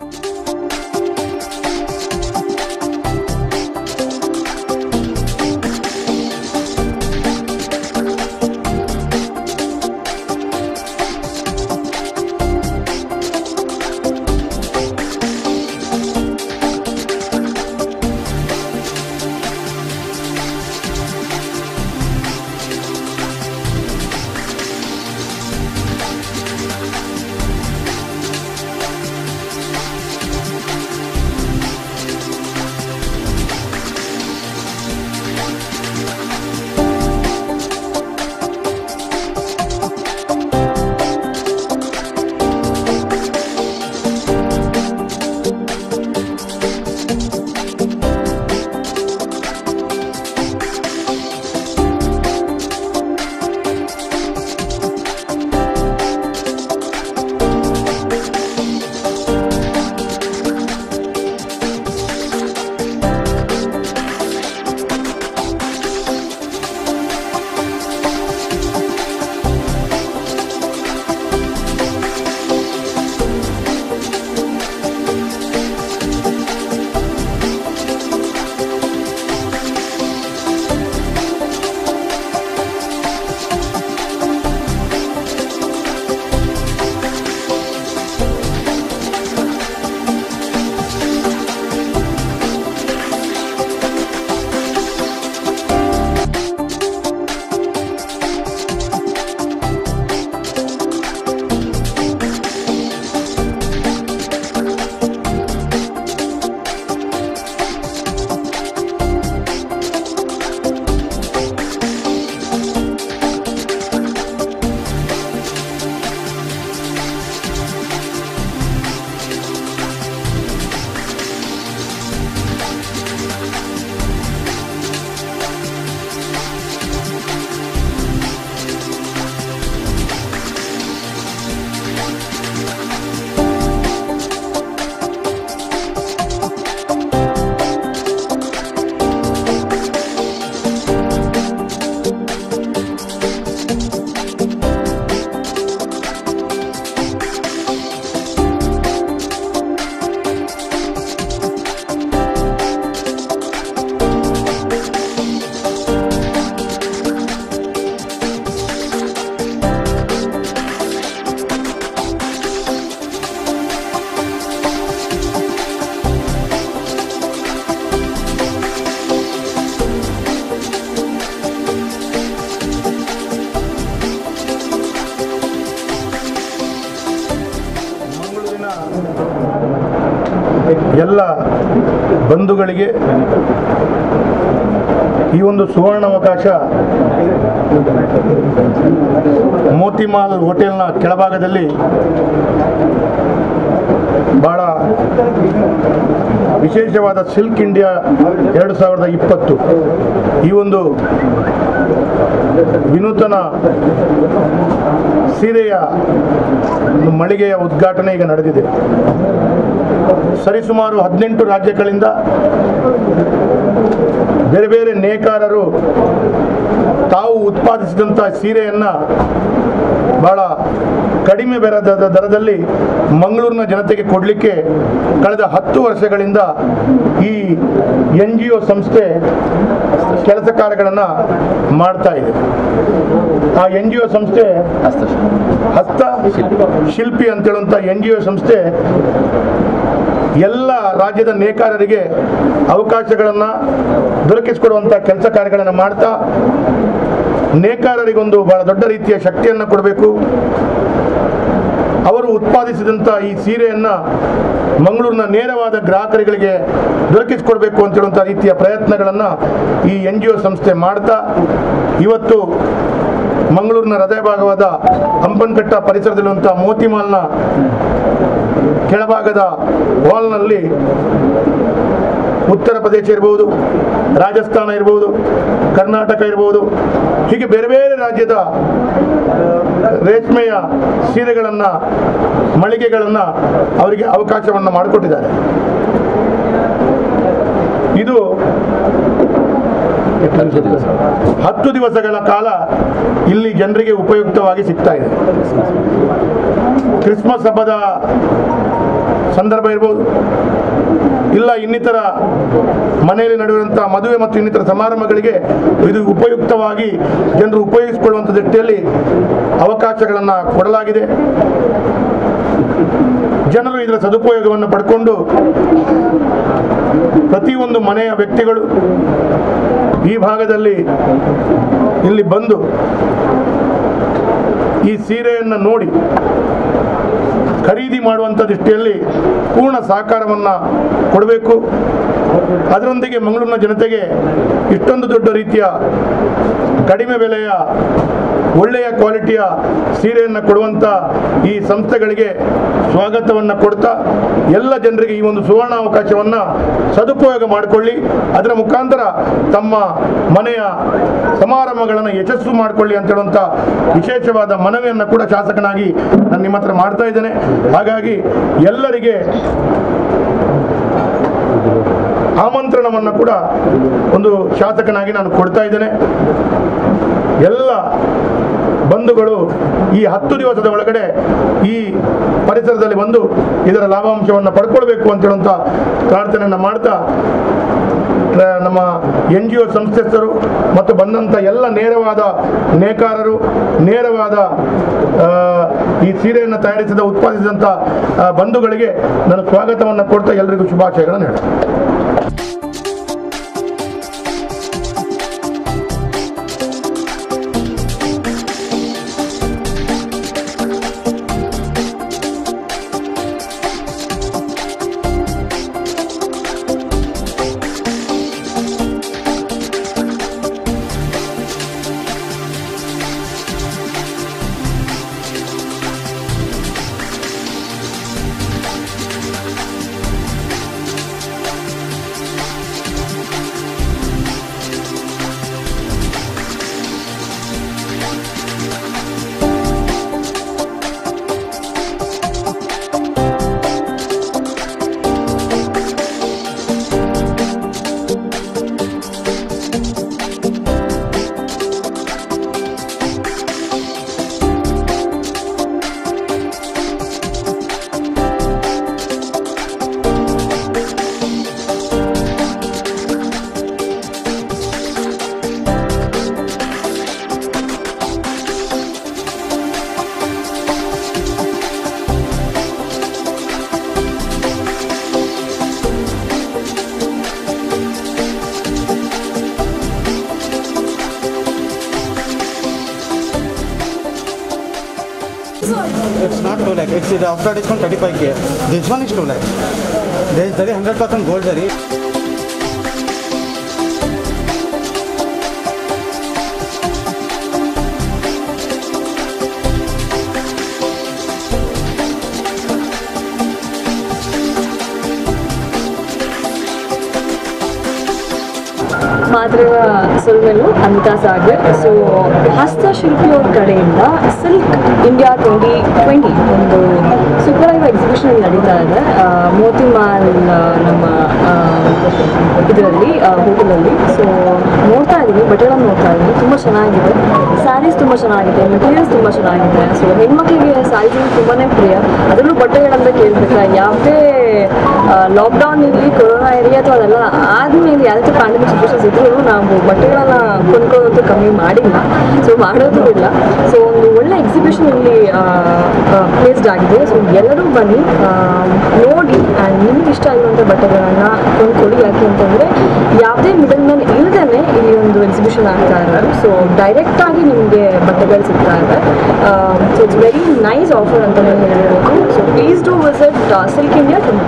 you ಎಲ್ಲ ಬಂಧುಗಳಿಗೆ ಈ ಒಂದು ಸುವರ್ಣಾವಕಾಶ ಮೋತಿಮಾಲ್ ಹೋಟೆಲ್ನ ಕೆಳಭಾಗದಲ್ಲಿ ಬಹಳ ವಿಶೇಷವಾದ ಸಿಲ್ಕ್ ಇಂಡಿಯಾ ಎರಡು ಸಾವಿರದ ಇಪ್ಪತ್ತು. ಈ ಒಂದು ವಿನೂತನ ಸೀರೆಯ ಮಳಿಗೆಯ ಉದ್ಘಾಟನೆ ಈಗ ನಡೆದಿದೆ. ಸರಿಸುಮಾರು ಹದಿನೆಂಟು ರಾಜ್ಯಗಳಿಂದ ಬೇರೆ ಬೇರೆ ನೇಕಾರರು ತಾವು ಉತ್ಪಾದಿಸಿದಂಥ ಸೀರೆಯನ್ನು ಬಹಳ ಕಡಿಮೆ ಬೆರದ ದರದಲ್ಲಿ ಮಂಗಳೂರಿನ ಜನತೆಗೆ ಕೊಡಲಿಕ್ಕೆ ಕಳೆದ ಹತ್ತು ವರ್ಷಗಳಿಂದ ಈ ಎನ್ ಜಿ ಒ ಸಂಸ್ಥೆ ಕೆಲಸ ಕಾರ್ಯಗಳನ್ನು ಮಾಡ್ತಾ ಇದೆ. ಆ ಎನ್ ಜಿ ಒ ಸಂಸ್ಥೆ ಹಸ್ತ ಶಿಲ್ಪಿ ಅಂತೇಳುವಂಥ ಎನ್ ಜಿ ಒ ಸಂಸ್ಥೆ ಎಲ್ಲ ರಾಜ್ಯದ ನೇಕಾರರಿಗೆ ಅವಕಾಶಗಳನ್ನು ದೊರಕಿಸಿಕೊಡುವಂಥ ಕೆಲಸ ಕಾರ್ಯಗಳನ್ನು ಮಾಡ್ತಾ ನೇಕಾರರಿಗೊಂದು ಬಹಳ ದೊಡ್ಡ ರೀತಿಯ ಶಕ್ತಿಯನ್ನು ಕೊಡಬೇಕು. ಅವರು ಉತ್ಪಾದಿಸಿದಂಥ ಈ ಸೀರೆಯನ್ನು ಮಂಗಳೂರಿನ ನೇರವಾದ ಗ್ರಾಹಕರುಗಳಿಗೆ ದೊರಕಿಸಿಕೊಡ್ಬೇಕು ಅಂತ ಹೇಳುವಂಥ ರೀತಿಯ ಪ್ರಯತ್ನಗಳನ್ನು ಈ ಎನ್ ಜಿ ಒ ಸಂಸ್ಥೆ ಮಾಡ್ತಾ, ಇವತ್ತು ಮಂಗಳೂರಿನ ಹೃದಯ ಭಾಗವಾದ ಹಂಪನಕಟ್ಟ ಪರಿಸರದಲ್ಲಿರುವಂಥ ಮೋತಿಮಾಲ್ನ ಕೆಳಭಾಗದ ವಾಲ್ನಲ್ಲಿ ಉತ್ತರ ಪ್ರದೇಶ ಇರ್ಬೋದು, ರಾಜಸ್ಥಾನ ಇರ್ಬೋದು, ಕರ್ನಾಟಕ ಇರ್ಬೋದು, ಹೀಗೆ ಬೇರೆ ಬೇರೆ ರಾಜ್ಯದ ರೇಷ್ಮೆಯ ಸೀರೆಗಳನ್ನು, ಮಳಿಗೆಗಳನ್ನು ಅವರಿಗೆ ಅವಕಾಶವನ್ನು ಮಾಡಿಕೊಟ್ಟಿದ್ದಾರೆ. ಇದು ಹತ್ತು ದಿವಸಗಳ ಕಾಲ ಇಲ್ಲಿ ಜನರಿಗೆ ಉಪಯುಕ್ತವಾಗಿ ಸಿಗ್ತಾ ಇದೆ. ಕ್ರಿಸ್ಮಸ್ ಹಬ್ಬದ ಸಂದರ್ಭ ಇರ್ಬೋದು. ಇಲ್ಲ ಇನ್ನಿತರ ಮನೆಯಲ್ಲಿ ನಡೆಯುವಂಥ ಮದುವೆ ಮತ್ತು ಇನ್ನಿತರ ಸಮಾರಂಭಗಳಿಗೆ ಇದು ಉಪಯುಕ್ತವಾಗಿ ಜನರು ಉಪಯೋಗಿಸಿಕೊಳ್ಳುವಂಥ ದೃಷ್ಟಿಯಲ್ಲಿ ಅವಕಾಶಗಳನ್ನು ಕೊಡಲಾಗಿದೆ. ಜನರು ಇದರ ಸದುಪಯೋಗವನ್ನು ಪಡ್ಕೊಂಡು ಪ್ರತಿಯೊಂದು ಮನೆಯ ವ್ಯಕ್ತಿಗಳು ಈ ಭಾಗದಲ್ಲಿ ಇಲ್ಲಿ ಬಂದು ಈ ಸೀರೆಯನ್ನು ನೋಡಿ ಖರೀದಿ ಮಾಡುವಂಥ ದೃಷ್ಟಿಯಲ್ಲಿ ಪೂರ್ಣ ಸಹಕಾರವನ್ನು ಕೊಡಬೇಕು. ಅದರೊಂದಿಗೆ ಮಂಗಳೂರಿನ ಜನತೆಗೆ ಇಷ್ಟೊಂದು ದೊಡ್ಡ ರೀತಿಯ ಕಡಿಮೆ ಬೆಲೆಯ ಒಳ್ಳೆಯ ಕ್ವಾಲಿಟಿಯ ಸೀರೆಯನ್ನು ಕೊಡುವಂಥ ಈ ಸಂಸ್ಥೆಗಳಿಗೆ ಸ್ವಾಗತವನ್ನು ಕೊಡ್ತಾ ಎಲ್ಲ ಜನರಿಗೆ ಈ ಒಂದು ಸುವರ್ಣ ಅವಕಾಶವನ್ನು ಸದುಪಯೋಗ ಮಾಡಿಕೊಳ್ಳಿ. ಅದರ ಮುಖಾಂತರ ತಮ್ಮ ಮನೆಯ ಸಮಾರಂಭಗಳನ್ನು ಯಶಸ್ಸು ಮಾಡಿಕೊಳ್ಳಿ ಅಂತ ಹೇಳುವಂಥ ವಿಶೇಷವಾದ ಮನವಿಯನ್ನು ಕೂಡ ಶಾಸಕನಾಗಿ ನಾನು ನಿಮ್ಮ ಹತ್ರ ಮಾಡ್ತಾ ಇದ್ದೇನೆ. ಹಾಗಾಗಿ ಎಲ್ಲರಿಗೆ ಆಮಂತ್ರಣವನ್ನು ಕೂಡ ಒಂದು ಶಾಸಕನಾಗಿ ನಾನು ಕೊಡ್ತಾ ಇದ್ದೇನೆ. ಎಲ್ಲ ಬಂಧುಗಳು ಈ ಹತ್ತು ದಿವಸದ ಒಳಗಡೆ ಈ ಪರಿಸರದಲ್ಲಿ ಬಂದು ಇದರ ಲಾಭಾಂಶವನ್ನು ಪಡ್ಕೊಳ್ಬೇಕು ಅಂತ ಹೇಳುವಂಥ ಪ್ರಾರ್ಥನೆಯನ್ನು ಮಾಡ್ತಾ ನಮ್ಮ ಎನ್ ಜಿ ಒ ಸಂಸ್ಥೆಸ್ಥರು ಮತ್ತು ಬಂದಂಥ ಎಲ್ಲ ನೇರವಾದ ನೇಕಾರರು, ನೇರವಾದ ಈ ಸೀರೆಯನ್ನು ತಯಾರಿಸಿದ ಉತ್ಪಾದಿಸಿದಂಥ ಬಂಧುಗಳಿಗೆ ನಾನು ಸ್ವಾಗತವನ್ನು ಕೊಡ್ತಾ ಎಲ್ಲರಿಗೂ ಶುಭಾಶಯಗಳನ್ನು ಹೇಳ್ತೇನೆ. It's not 2 lakh. It's after discount 35k. This one is 2 lakh. There is very 100% gold zari. ಮಾದ್ರವ ಸುಲ್ಮೆಲು ಅಂತ ಸಾಗರ್ ಸೊ ಹಸ್ತಶಿಲ್ಪಿಯವ್ರ ಕಡೆಯಿಂದ ಸಿಲ್ಕ್ ಇಂಡಿಯಾ ಟ್ವೆಂಟಿ ಟ್ವೆಂಟಿ ಒಂದು ಸೂಪರ್ ಆಗಿ ಎಕ್ಸಿಬಿಷನ್ ನಡೀತಾ ಇದೆ. ಮೋತಿ ಮಾಲ್ ನಮ್ಮ ಇದರಲ್ಲಿ ಹೋಟೆಲಲ್ಲಿ. ಸೊ ನೋಡ್ತಾ ಇದ್ದೀವಿ ಬಟ್ಟೆಗಳನ್ನು ನೋಡ್ತಾ ಇದ್ದೀವಿ ತುಂಬ ಚೆನ್ನಾಗಿದೆ. ಸ್ಯಾರೀಸ್ ತುಂಬ ಚೆನ್ನಾಗಿದೆ. ಮೆಟೀರಿಯಲ್ಸ್ ತುಂಬ ಚೆನ್ನಾಗಿದೆ. ಸೊ ಹೆಣ್ಮಕ್ಳಿಗೆ ಸ್ಯಾರೀಸ್ ತುಂಬಾ ಪ್ರಿಯ. ಅದರಲ್ಲೂ ಬಟ್ಟೆಗಳಂತ ಕೇಳ್ಬೇಕಾ? ಯಾವುದೇ ಲಾಕ್ಡೌನ್ ಇರಲಿ ಕೊರೋನಾ ಇರಲಿ ಅಥವಾ ಅದೆಲ್ಲ ಆದ್ಮೇಲೆ ಯಾವುದೇ ಪ್ಯಾಂಡಮಿಕ್ ಸಿಚುವೇಶನ್ಸ್ ನಾವು ಬಟ್ಟೆಗಳನ್ನ ಕೊಂಡ್ಕೊಳ್ಳೋದು ಕಮ್ಮಿ ಮಾಡಿಲ್ಲ. ಸೊ ಮಾಡೋದು ಇಲ್ಲ. ಸೊ ಒಂದು ಒಳ್ಳೆ ಎಕ್ಸಿಬಿಷನ್ ಇಲ್ಲಿ ಪ್ಲೇಸ್ಡ್ ಆಗಿದೆ. ಸೊ ಎಲ್ಲರೂ ಬನ್ನಿ ನೋಡಿ ಆ್ಯಂಡ್ ನಿಮ್ಗೆ ಇಷ್ಟ ಆಗಿರುವಂಥ ಬಟ್ಟೆಗಳನ್ನು ಕೊಂಡ್ಕೊಳ್ಳಿ. ಯಾಕೆ ಅಂತಂದರೆ, ಯಾವುದೇ ಮಿಡಲ್ ಮ್ಯಾನ್ ಇಲ್ಲದೇ ಇಲ್ಲಿ ಒಂದು ಎಕ್ಸಿಬಿಷನ್ ಆಗ್ತಾ ಇರೋದು. ಸೊ ಡೈರೆಕ್ಟಾಗಿ ನಿಮಗೆ ಬಟ್ಟೆಗಳು ಸಿಗ್ತಾ ಇದೆ so it's very nice offer ಅಂತಲೇ ಹೇಳಬೇಕು so please do visit silk India ತುಂಬ